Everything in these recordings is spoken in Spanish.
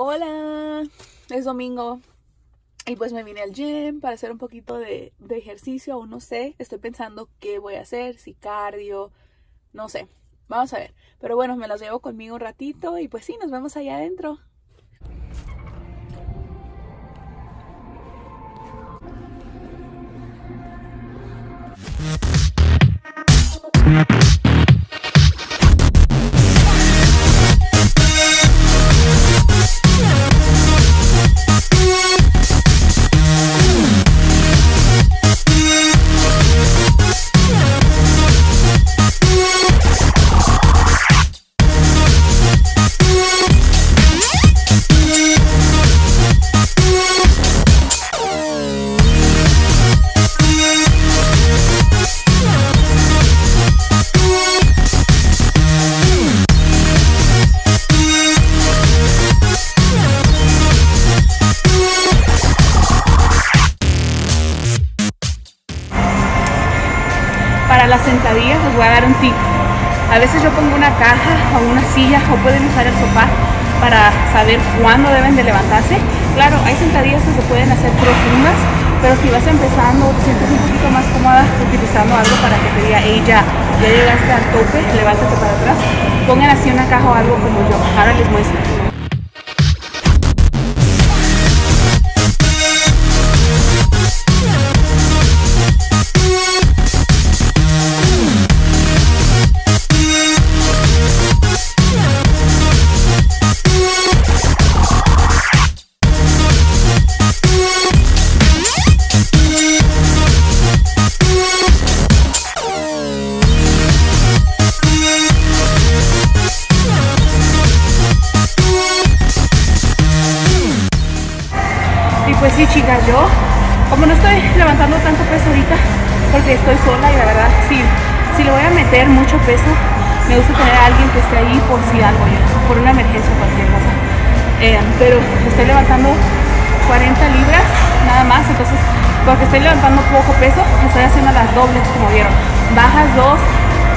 Hola, es domingo y pues me vine al gym para hacer un poquito de, ejercicio, aún no sé, estoy pensando qué voy a hacer, si cardio, no sé, vamos a ver. Pero bueno, me las llevo conmigo un ratito y pues sí, nos vemos allá adentro. A veces yo pongo una caja o una silla o pueden usar el sofá para saber cuándo deben de levantarse. Claro, hay sentadillas que se pueden hacer profundas, pero si vas empezando te sientes un poquito más cómoda utilizando algo para que te diga, hey, ya, ya llegaste al tope, levántate para atrás, pongan así una caja o algo como yo. Ahora les muestro. Sí chicas, yo como no estoy levantando tanto peso ahorita porque estoy sola y la verdad si, si le voy a meter mucho peso me gusta tener a alguien que esté ahí por si algo, por una emergencia o cualquier cosa. Eh, pero estoy levantando 40 libras nada más, entonces porque estoy levantando poco peso, estoy haciendo las dobles como vieron. Bajas dos,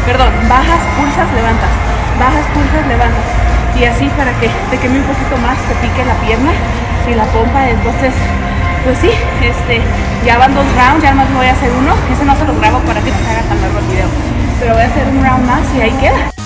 perdón, bajas, pulsas, levantas. Bajas, pulsas, levantas. Y así para que te queme un poquito más, te pique la pierna y la pompa, entonces pues sí, este, ya van dos rounds, ya más voy a hacer uno, ese no se los grabo para que no se haga tan largo el video, pero voy a hacer un round más y ahí queda.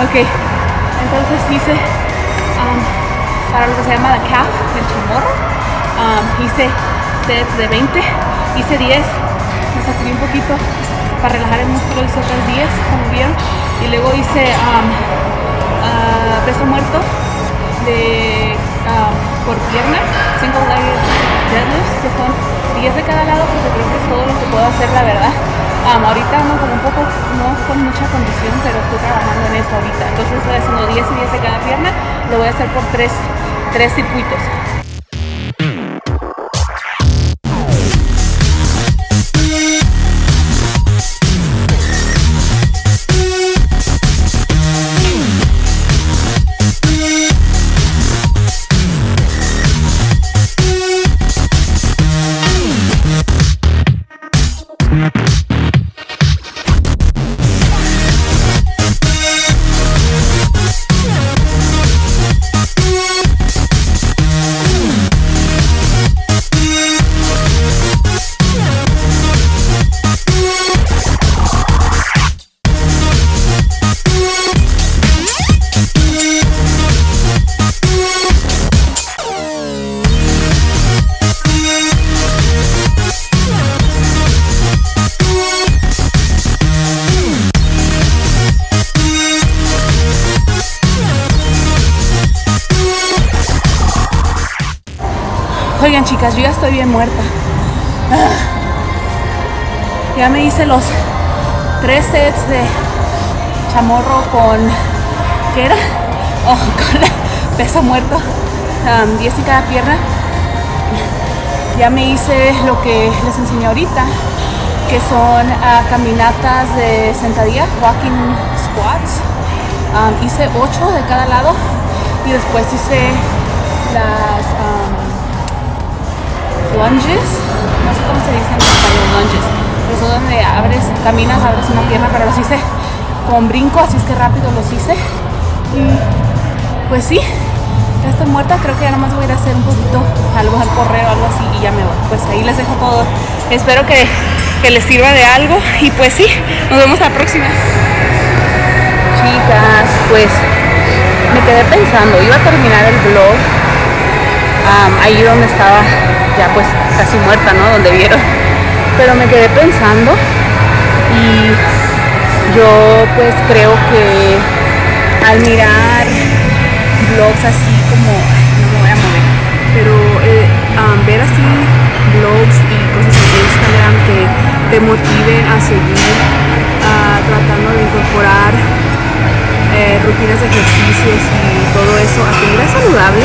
Ok, entonces hice um, para lo que se llama la calf, el chamorro, um, hice sets de 20, hice 10, me sacurí un poquito para relajar el músculo, hice otras 10, como vieron, y luego hice um, uh, peso muerto de, por pierna, single legged deadlifts, que son 10 de cada lado, porque creo que es todo lo que puedo hacer, la verdad. Um, ahorita ando como un poco, no con mucha condición, pero estoy trabajando en eso ahorita. Entonces estoy haciendo 10 y 10 de cada pierna, lo voy a hacer por tres, tres circuitos. Oigan chicas, yo ya estoy bien muerta. Ah. Ya me hice los tres sets de chamorro con... ¿Qué era? Oh, con peso muerto. 10 en cada pierna. Ya me hice lo que les enseñé ahorita, que son ah, caminatas de sentadilla, walking squats. hice 8 de cada lado y después hice las lunges, no sé cómo se dicen en español, lunges, pero son donde abres, caminas, abres una pierna, pero los hice con brinco, así es que rápido los hice. Y pues sí, ya estoy muerta, creo que ya nomás voy a ir a hacer un poquito, a lo mejor correr o algo así y ya me voy. Pues ahí les dejo todo. Espero que, que les sirva de algo y pues sí, nos vemos la próxima. Chicas, pues me quedé pensando, iba a terminar el vlog ahí donde estaba ya pues casi muerta, ¿no? Donde vieron. Pero me quedé pensando y yo pues creo que al mirar vlogs así como, no me voy a mover, pero eh, ver así vlogs y cosas en Instagram que te motiven a seguir tratando de incorporar rutinas de ejercicios y todo eso a tu vida saludable,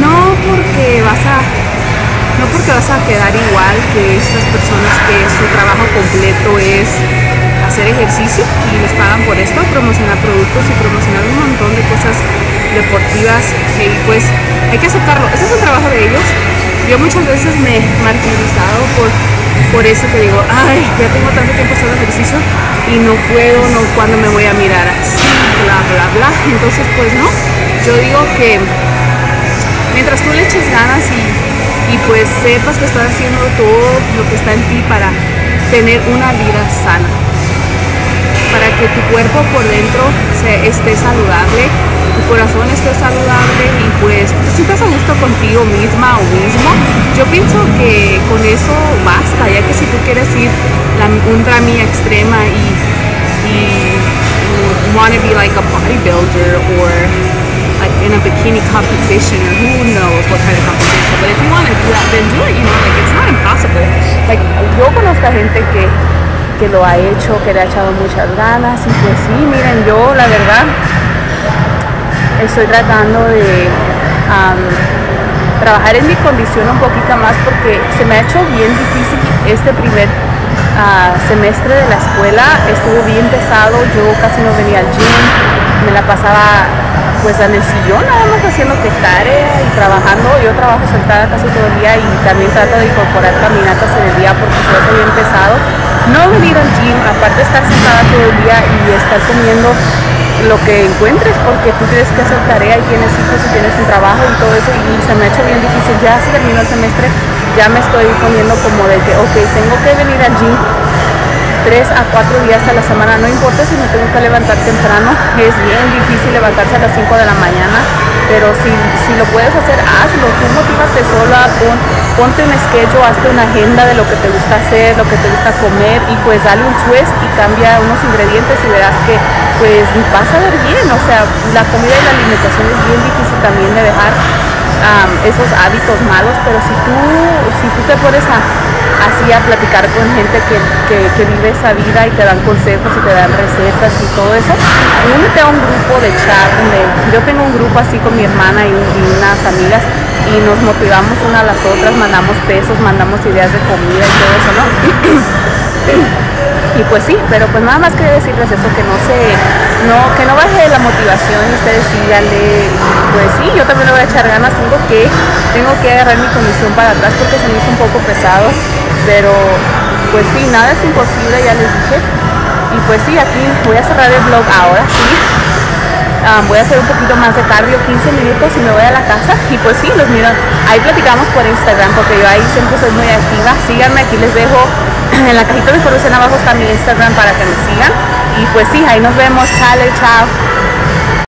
no porque vas a no porque vas a quedar igual que estas personas que su trabajo completo es hacer ejercicio y les pagan por esto, promocionar productos y promocionar un montón de cosas deportivas. Y pues hay que aceptarlo, ese es el trabajo de ellos. Yo muchas veces me he martirizado por, por eso que digo, ay, ya tengo tanto tiempo haciendo ejercicio y no puedo, no cuando me voy a mirar así, bla, bla, bla. Entonces pues no, yo digo que mientras tú le eches ganas y, y pues sepas que estás haciendo todo lo que está en ti para tener una vida sana, para que tu cuerpo por dentro se, esté saludable, tu corazón esté saludable y pues te sientas a gusto contigo misma o mismo, yo pienso que con eso basta, ya que si tú quieres ir la ultra extrema y want to be like a bodybuilder or like in a bikini competition or who knows what kind of competition, but if you want to do that, then do it, you know, like it's not impossible. Like yo conozco a gente que que lo ha hecho, que le ha echado muchas ganas y pues sí, miren, yo la verdad estoy tratando de trabajar en mi condición un poquito más porque se me ha hecho bien difícil este primer ah, semestre de la escuela, estuvo bien pesado, yo casi no venía al gym, me la pasaba pues en el sillón nada más haciendo que tarea y trabajando, yo trabajo sentada casi todo el día y también trato de incorporar caminatas en el día porque se hace bien pesado. No venir al gym, aparte de estar sentada todo el día y estar comiendo lo que encuentres porque tú tienes que hacer tarea y tienes hijos y tienes un trabajo y todo eso y se me ha hecho bien difícil. Ya se terminó el semestre, ya me estoy poniendo como de que, ok, tengo que venir al gym tres a cuatro días a la semana, no importa si me tengo que levantar temprano, es bien difícil levantarse a las 5 de la mañana, pero si, si lo puedes hacer, hazlo, tú motívate sola, pon, ponte un schedule, hazte una agenda de lo que te gusta hacer, lo que te gusta comer y pues dale un twist y cambia unos ingredientes y verás que pues vas a ver bien, o sea, la comida y la alimentación es bien difícil también de dejar esos hábitos malos, pero si tú, si tú te pones a, así a platicar con gente que, vive esa vida y te dan consejos y te dan recetas y todo eso, únete a un grupo de chat donde yo tengo un grupo así con mi hermana y, y unas amigas y nos motivamos una a las otras, mandamos pesos, mandamos ideas de comida y todo eso, ¿no? y pues sí, pero pues nada más quería decirles eso, que no se, no, que no baje la motivación y ustedes síganle, pues sí, yo también le voy a echar ganas, tengo que, tengo que agarrar mi condición para atrás porque se me hizo un poco pesado, pero pues sí, nada es imposible, ya les dije, y pues sí, aquí voy a cerrar el vlog ahora, sí, ah, voy a hacer un poquito más de cardio, 15 minutos y me voy a la casa y pues sí, los miro, ahí platicamos por Instagram porque yo ahí siempre soy muy activa, síganme, aquí les dejo en la cajita de información abajo está mi Instagram para que me sigan. Y pues sí, ahí nos vemos. Chale, chao.